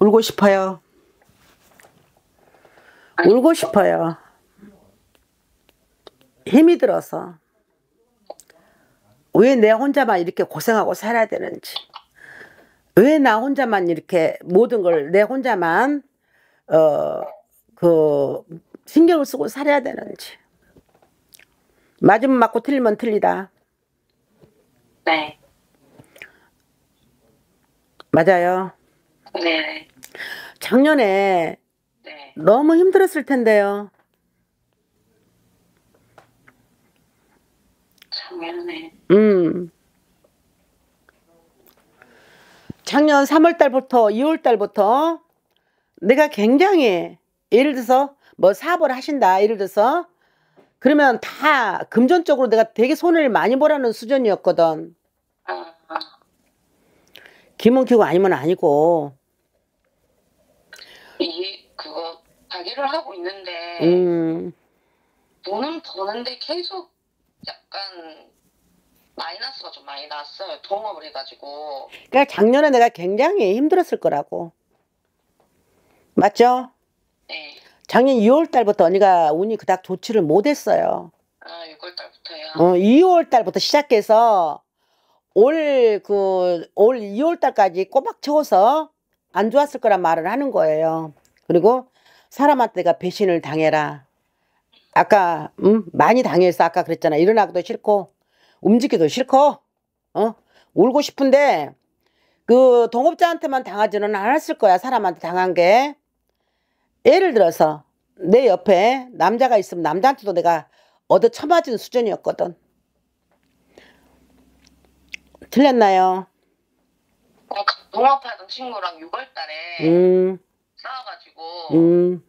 울고 싶어요. 울고 싶어요. 힘이 들어서. 왜 내 혼자만 이렇게 고생하고 살아야 되는지. 왜 나 혼자만 이렇게 모든 걸 내 혼자만, 어, 그, 신경을 쓰고 살아야 되는지. 맞으면 맞고 틀리면 틀리다. 네. 맞아요. 네. 작년에 네. 너무 힘들었을 텐데요. 작년에. 음. 작년 3월 달부터 2월 달부터 내가 굉장히 예를 들어서 뭐 사업을 하신다 예를 들어서 그러면 다 금전적으로 내가 되게 손해를 많이 보라는 수준이었거든. 아, 기면 기고 아니면 아니고. 이 그거 가게를 하고 있는데 음. 돈은 버는데 계속 약간 마이너스가 좀 많이 났어요. 동업을 해가지고. 그러니까 작년에 내가 굉장히 힘들었을 거라고. 맞죠? 네. 작년 2월 달부터 언니가 운이 그닥 좋지를 못했어요. 아, 6월 달부터요. 어, 2월 달부터 시작해서 올 그 올 2월 달까지 꼬박 채워서 안 좋았을 거란 말을 하는 거예요. 그리고 사람한테 내가 배신을 당해라. 아까 음, 많이 당했어. 아까 그랬잖아. 일어나기도 싫고 움직이기도 싫고 어 울고 싶은데 그 동업자한테만 당하지는 않았을 거야. 사람한테 당한 게 예를 들어서 내 옆에 남자가 있으면 남자한테도 내가 얻어 처맞은 수준이었거든. 틀렸나요? 어, 동업하던 친구랑 6월 달에 음, 싸워가지고 음.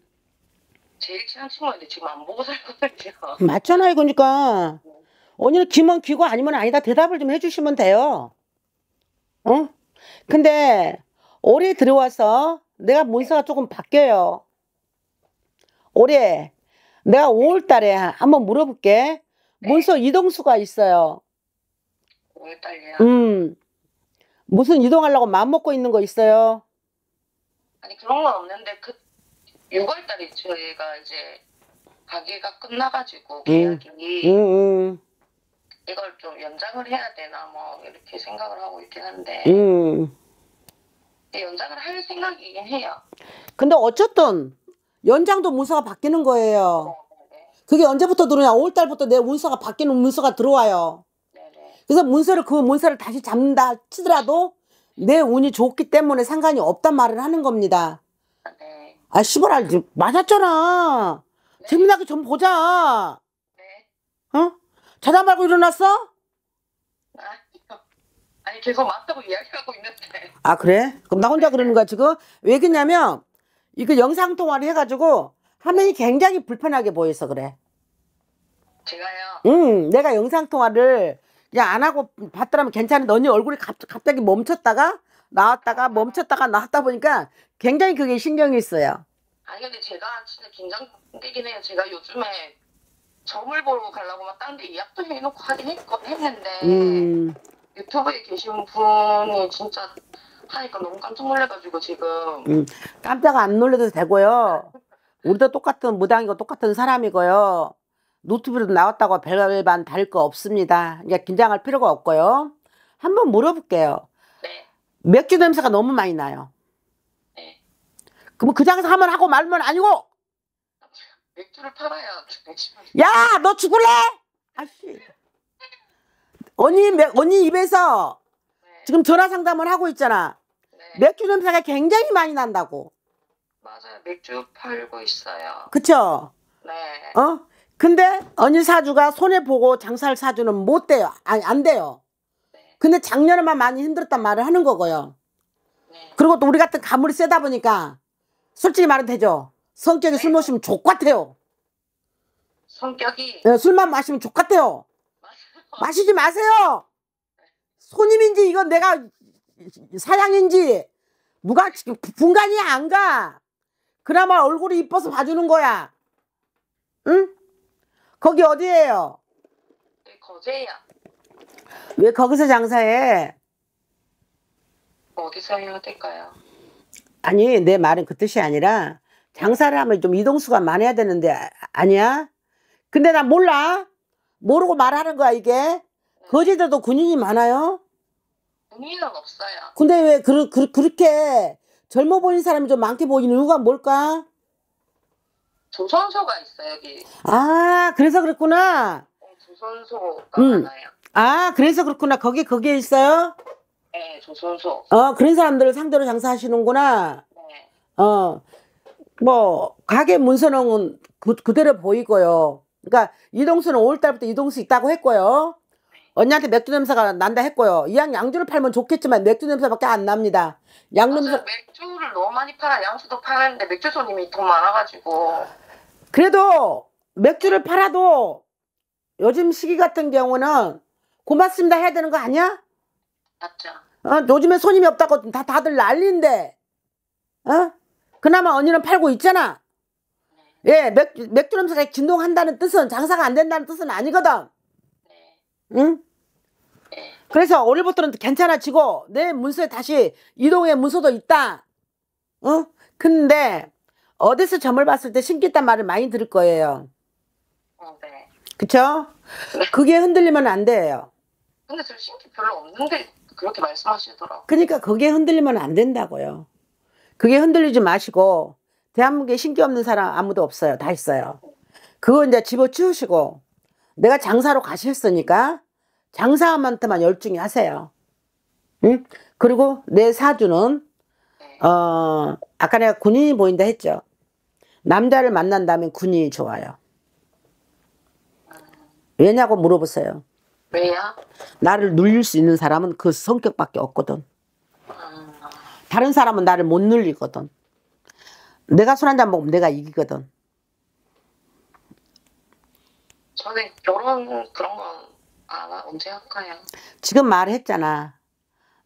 제일 친한 친구인데 지금 안 보고 살거든요. 맞잖아요. 그러니까. 언니는 기면 기고 아니면 아니다. 대답을 좀 해주시면 돼요. 어? 근데 올해 들어와서 내가 문서가 조금 바뀌어요. 올해 내가 5월 달에 한번 물어볼게. 문서 이동수가 있어요. 5월 달이요. 음. 무슨 이동하려고 마음먹고 있는 거 있어요? 아니 그런 건 없는데 그 6월 달에 저희가 이제 가게가 끝나가지고 계약이 음, 음, 이걸 좀 연장을 해야 되나 뭐 이렇게 생각을 하고 있긴 한데 음. 연장을 할 생각이긴 해요. 근데 어쨌든 연장도 문서가 바뀌는 거예요. 네, 그게 언제부터 들어오냐? 5월 달부터 내 문서가 바뀌는 문서가 들어와요. 네, 네. 그래서 문서를 그 문서를 다시 잡는다 치더라도 내 운이 좋기 때문에 상관이 없단 말을 하는 겁니다. 아, 네. 아 이제 맞았잖아. 재미나게 좀 보자. 네. 어? 자다 말고 일어났어? 아니요. 아니 계속 맞다고 이야기하고 있는데 아 그래? 그럼 나 혼자 그러는 거야 지금? 왜 그러냐면 이거 영상 통화를 해가지고 화면이 굉장히 불편하게 보여서 그래. 제가요. 응, 내가 영상 통화를 그냥 안 하고 봤더라면 괜찮은데 언니 얼굴이 갑, 갑자기 멈췄다가 나왔다가 멈췄다가 나왔다 보니까 굉장히 그게 신경이 쓰여. 아니 근데 제가 진짜 긴장되긴 해요. 제가 요즘에 점을 보러 가려고 막 딴 데 예약도 해놓고 하긴 했거, 했는데 음, 유튜브에 계신 분이 진짜 하니까 너무 깜짝 놀래가지고 지금 음, 깜짝 안 놀려도 되고요. 우리도 똑같은 무당이고 똑같은 사람이고요. 노트북에도 나왔다고 별반 다를 거 없습니다. 이제 긴장할 필요가 없고요. 한번 물어볼게요. 네, 맥주 냄새가 너무 많이 나요. 네. 그럼 그 장에서 한번 하고 말면 아니고 맥주를 팔아야 야, 너 죽을래? 아씨. 언니, 매- 언니 입에서 네, 지금 전화 상담을 하고 있잖아. 네. 맥주 냄새가 굉장히 많이 난다고. 맞아요. 맥주 팔고 있어요. 그쵸? 네. 어? 근데 언니 사주가 손해 보고 장사를 사주는 못 돼요. 아니, 안 돼요. 네. 근데 작년에만 많이 힘들었단 말을 하는 거고요. 네. 그리고 또 우리 같은 가물이 세다 보니까 솔직히 말은 되죠. 성격이 술 마시면 족 같아요. 성격이 예, 술만 마시면 족같아요. 맞아요. 마시지 마세요. 손님인지 이건 내가 사장인지 누가 분간이 안 가. 그나마 얼굴이 이뻐서 봐주는 거야. 응? 거기 어디예요? 네, 거제야. 왜 거기서 장사해? 어디서 해야 될까요? 아니 내 말은 그 뜻이 아니라 장사를 하면 좀 이동수가 많아야 되는데 아- 아니야? 근데 나 몰라. 모르고 말하는 거야 이게. 거제도도 군인이 많아요. 본인은 없어요. 근데 왜 그, 그, 그렇게 젊어 보이는 사람이 좀 많게 보이는 이유가 뭘까? 조선소가 있어요 여기. 아 그래서 그렇구나. 조선소가 음. 많아요. 아 그래서 그렇구나. 거기 거기에 있어요? 네, 조선소. 어 그런 사람들을 상대로 장사하시는구나. 네. 어, 뭐, 가게 문서는 그, 그대로 보이고요. 그러니까, 이동수는 5월달부터 이동수 있다고 했고요. 언니한테 맥주 냄새가 난다 했고요. 이왕 양주를 팔면 좋겠지만 맥주 냄새밖에 안 납니다. 양 냄새. 맥주를 너무 많이 팔아 양수도 파는데 맥주 손님이 더 많아가지고 그래도 맥주를 팔아도 요즘 시기 같은 경우는 고맙습니다 해야 되는 거 아니야? 맞죠. 어, 요즘에 손님이 없다고 다, 다들 난리인데, 어? 그나마 언니는 팔고 있잖아. 예, 맥, 맥주 냄새가 진동한다는 뜻은 장사가 안 된다는 뜻은 아니거든. 네. 응? 네. 그래서 올해부터는 괜찮아지고, 내 문서에 다시 이동의 문서도 있다. 어? 근데, 어디서 점을 봤을 때 신기했단 말을 많이 들을 거예요. 어, 네. 그쵸? 그게 흔들리면 안 돼요. 근데 저 신기 별로 없는데 그렇게 말씀하시더라고. 그러니까 그게 흔들리면 안 된다고요. 그게 흔들리지 마시고 대한민국에 신기 없는 사람 아무도 없어요. 다 있어요. 그거 이제 집어치우시고 내가 장사로 가셨으니까 장사한테만 열중히 하세요. 응? 그리고 내 사주는 네. 어 아까 내가 군인이 보인다 했죠. 남자를 만난다면 군인이 좋아요. 왜냐고 물어보세요. 왜요? 나를 눌릴 수 있는 사람은 그 성격밖에 없거든. 음, 다른 사람은 나를 못 눌리거든. 내가 술 한잔 먹으면 내가 이기거든. 저는 결혼 그런 건 안, 하- 언제 할까요? 지금 말했잖아.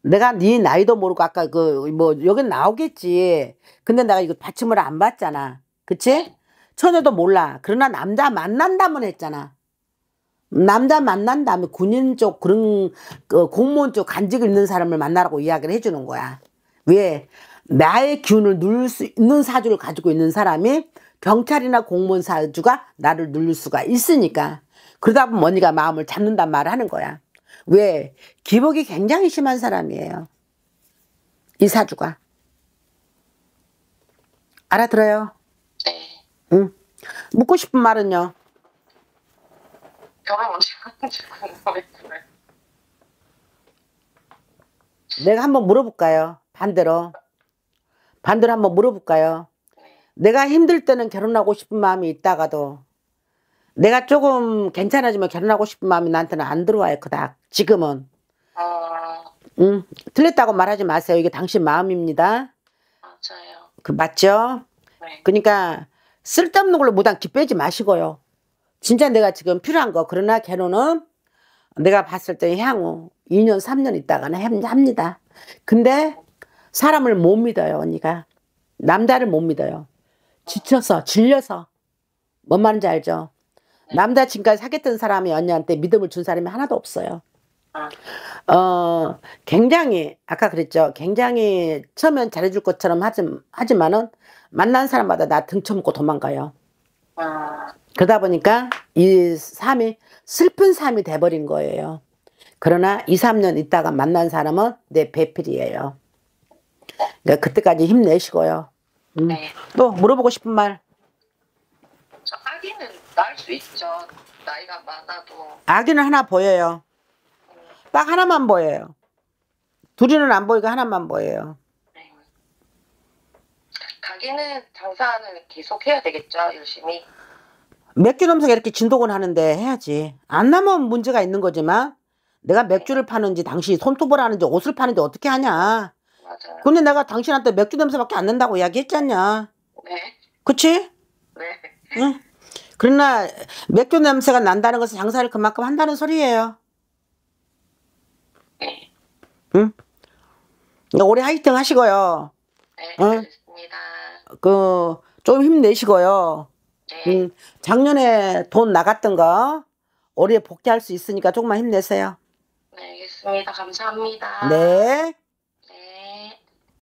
내가 네 나이도 모르고 아까 그 뭐 여긴 나오겠지. 근데 내가 이거 받침을 안 받잖아. 그치? 처녀도 몰라. 그러나 남자 만난다면 했잖아. 남자 만난다면 군인 쪽 그런 그 공무원 쪽 간직을 있는 사람을 만나라고 이야기를 해주는 거야. 왜? 나의 기운을 누릴 수 있는 사주를 가지고 있는 사람이 경찰이나 공무원 사주가 나를 누릴 수가 있으니까. 그러다 보면 언니가 마음을 잡는단 말을 하는 거야. 왜? 기복이 굉장히 심한 사람이에요. 이 사주가. 알아들어요? 네. 응. 묻고 싶은 말은요. 결혼 언제 하는지 궁금했어요. 내가 한번 물어볼까요? 반대로. 반대로 한번 물어볼까요? 네. 내가 힘들 때는 결혼하고 싶은 마음이 있다가도 내가 조금 괜찮아지면 결혼하고 싶은 마음이 나한테는 안 들어와요. 그닥. 지금은. 어, 응. 틀렸다고 말하지 마세요. 이게 당신 마음입니다. 맞아요. 그 맞죠? 네. 그러니까 쓸데없는 걸로 무단 기빼지 마시고요. 진짜 내가 지금 필요한 거 그러나 결혼은 내가 봤을 때 향후 2년 3년 있다가는 합- 합니다. 근데 사람을 못 믿어요 언니가 남자를 못 믿어요. 지쳐서 질려서 뭔 말인지 알죠? 남자 지금까지 사귀었던 사람이 언니한테 믿음을 준 사람이 하나도 없어요. 어, 어, 굉장히, 아까 그랬죠. 굉장히 처음엔 잘해줄 것처럼 하지, 하지만은 만난 사람마다 나 등쳐먹고 도망가요. 어, 그러다 보니까 이 삶이 슬픈 삶이 돼버린 거예요. 그러나 2, 3년 있다가 만난 사람은 내 배필이에요. 그러니까 그때까지 힘내시고요. 음. 네. 또 물어보고 싶은 말. 저 아기는 낳을 수 있죠. 나이가 많아도. 아기는 하나 보여요. 딱 하나만 보여요. 둘이는 안 보이고 하나만 보여요. 네. 가게는 장사는 계속 해야 되겠죠. 열심히. 맥주 냄새가 이렇게 진동을 하는데 해야지. 안 나면 문제가 있는 거지만 내가 맥주를 파는지 당신이 손톱을 하는지 옷을 파는지 어떻게 하냐. 맞아요. 근데 내가 당신한테 맥주 냄새밖에 안 난다고 이야기했잖냐. 네. 그치? 네. 응. 그러나 맥주 냄새가 난다는 것은 장사를 그만큼 한다는 소리예요. 네. 응? 올해 화이팅 하시고요. 네. 응. 알겠습니다. 그, 좀 힘내시고요. 네. 음, 작년에 돈 나갔던 거 올해 복귀할 수 있으니까 조금만 힘내세요. 네. 알겠습니다. 감사합니다. 네.